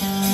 Yeah.